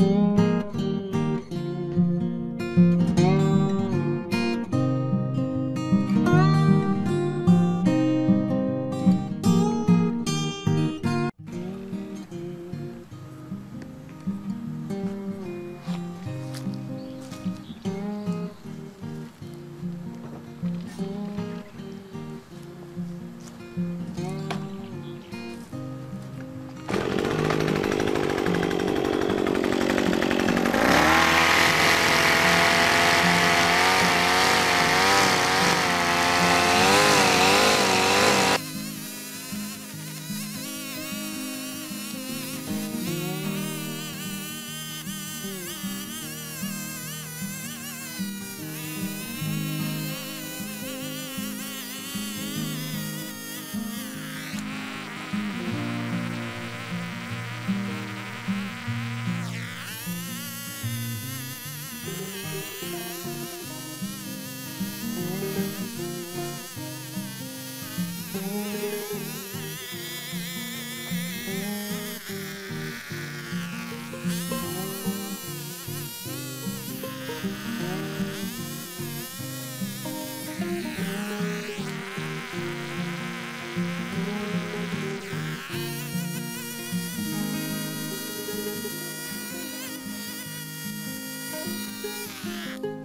life. ああ。